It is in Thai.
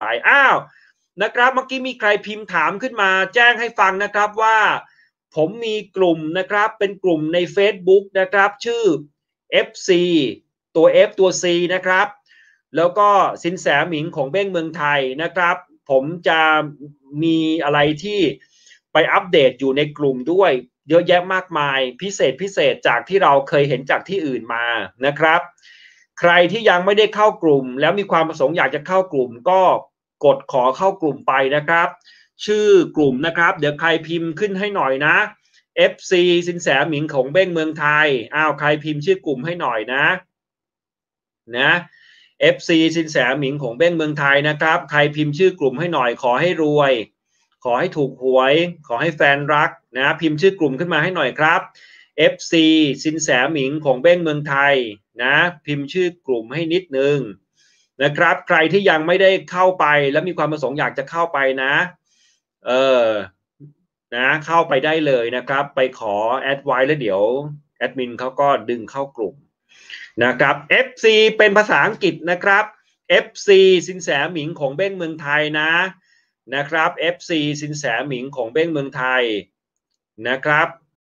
ไปอ้าวนะครับเมื่อกี้มีใครพิมพ์ถามขึ้นมา แจ้งให้ฟังนะครับว่า ผมมีกลุ่มนะครับเป็นกลุ่มใน Facebook นะครับชื่อ FC ตัว F ตัว C นะครับ แล้วก็สินแสหมิงของเบ้งเมืองไทยนะครับ ผมจะมีอะไรที่ไปอัปเดตอยู่ในกลุ่มด้วยเยอะแยะมากมายพิเศษพิเศษจากที่เราเคยเห็นจากที่อื่นมานะครับ ใครที่ยังไม่ได้เข้ากลุ่ม แล้วมีความประสงค์อยากจะเข้ากลุ่มก็ กดขอเข้ากลุ่มไปนะครับ ชื่อกลุ่มนะครับ เดี๋ยวใครพิมพ์ขึ้นให้หน่อยนะ FC สินแสหมิงของเบ้งเมืองไทยอ้าวใครพิมพ์ชื่อกลุ่มให้หน่อยนะนะ FC สินแสหมิงของเบ้งเมืองไทยนะครับ ใครพิมพ์ชื่อกลุ่มให้หน่อยขอให้รวย ขอให้ถูกหวย ขอให้แฟนรักนะพิมพ์ชื่อกลุ่มขึ้นมาให้หน่อยครับ FC สินแสหมิงของเบ้งเมืองไทยนะ พิมพ์ชื่อกลุ่มให้นิดนึง นะครับ ใครที่ยังไม่ได้เข้าไปแล้วมีความประสงค์อยากจะเข้าไปนะ เออนะเข้าไปได้เลยนะครับ ไปขอแอดไว้แล้วเดี๋ยวแอดมินเขาก็ดึงเข้ากลุ่มนะครับ FC เป็นภาษาอังกฤษนะครับ FC สินแสหมิงของเบ้งเมืองไทยนะนะครับ FC สินแสหมิงของเบ้งเมืองไทยนะครับ